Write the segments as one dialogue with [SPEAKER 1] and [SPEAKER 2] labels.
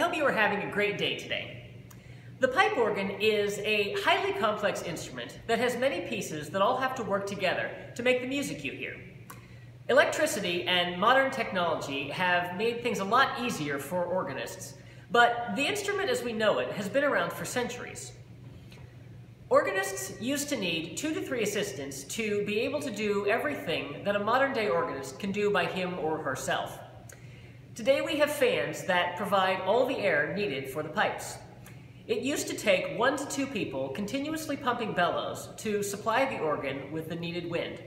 [SPEAKER 1] hope you are having a great day today. The pipe organ is a highly complex instrument that has many pieces that all have to work together to make the music you hear. Electricity and modern technology have made things a lot easier for organists, but the instrument as we know it has been around for centuries. Organists used to need two to three assistants to be able to do everything that a modern day organist can do by him or herself. Today we have fans that provide all the air needed for the pipes. It used to take one to two people continuously pumping bellows to supply the organ with the needed wind.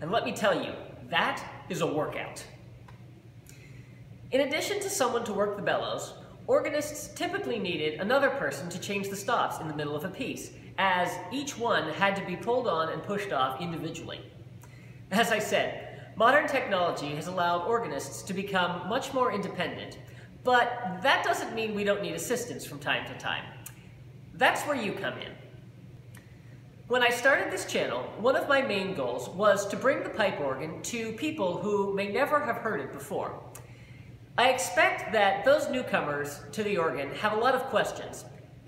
[SPEAKER 1] And let me tell you, that is a workout. In addition to someone to work the bellows, organists typically needed another person to change the stops in the middle of a piece, as each one had to be pulled on and pushed off individually. As I said, modern technology has allowed organists to become much more independent, but that doesn't mean we don't need assistance from time to time. That's where you come in. When I started this channel, one of my main goals was to bring the pipe organ to people who may never have heard it before. I expect that those newcomers to the organ have a lot of questions,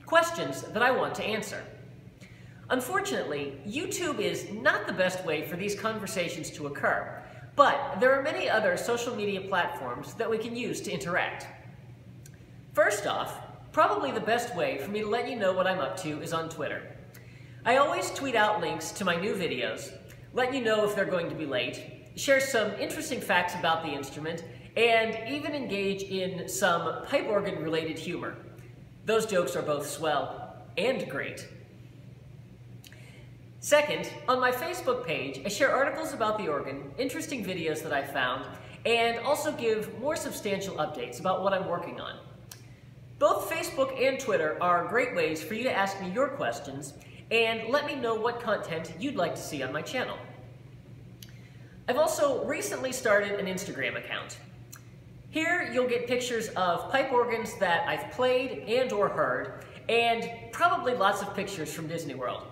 [SPEAKER 1] questions that I want to answer. Unfortunately, YouTube is not the best way for these conversations to occur, but there are many other social media platforms that we can use to interact. First off, probably the best way for me to let you know what I'm up to is on Twitter. I always tweet out links to my new videos, let you know if they're going to be late, share some interesting facts about the instrument, and even engage in some pipe organ related humor. Those jokes are both swell and great. Second, on my Facebook page, I share articles about the organ, interesting videos that I found, and also give more substantial updates about what I'm working on. Both Facebook and Twitter are great ways for you to ask me your questions and let me know what content you'd like to see on my channel. I've also recently started an Instagram account. Here you'll get pictures of pipe organs that I've played and or heard, and probably lots of pictures from Disney World.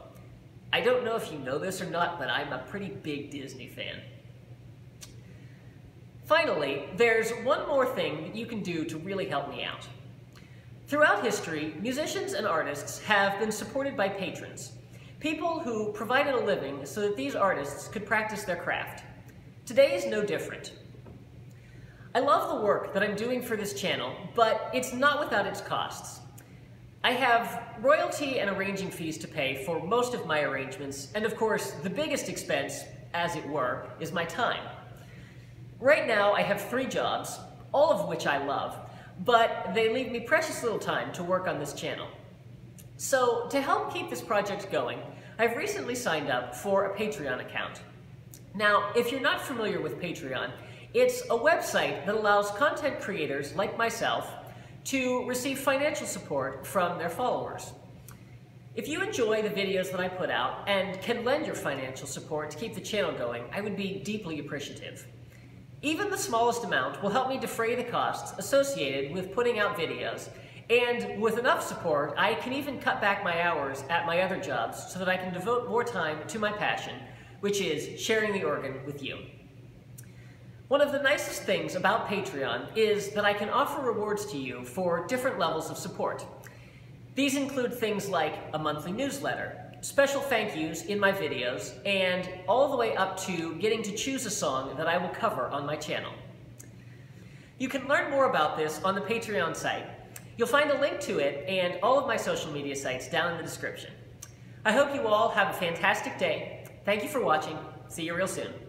[SPEAKER 1] I don't know if you know this or not, but I'm a pretty big Disney fan. Finally, there's one more thing that you can do to really help me out. Throughout history, musicians and artists have been supported by patrons, people who provided a living so that these artists could practice their craft. Today is no different. I love the work that I'm doing for this channel, but it's not without its costs. I have royalty and arranging fees to pay for most of my arrangements, and of course, the biggest expense, as it were, is my time. Right now, I have three jobs, all of which I love, but they leave me precious little time to work on this channel. So, to help keep this project going, I've recently signed up for a Patreon account. Now, if you're not familiar with Patreon, it's a website that allows content creators like myself to receive financial support from their followers. If you enjoy the videos that I put out and can lend your financial support to keep the channel going, I would be deeply appreciative. Even the smallest amount will help me defray the costs associated with putting out videos, and with enough support, I can even cut back my hours at my other jobs so that I can devote more time to my passion, which is sharing the organ with you. One of the nicest things about Patreon is that I can offer rewards to you for different levels of support. These include things like a monthly newsletter, special thank yous in my videos, and all the way up to getting to choose a song that I will cover on my channel. You can learn more about this on the Patreon site. You'll find a link to it and all of my social media sites down in the description. I hope you all have a fantastic day. Thank you for watching. See you real soon.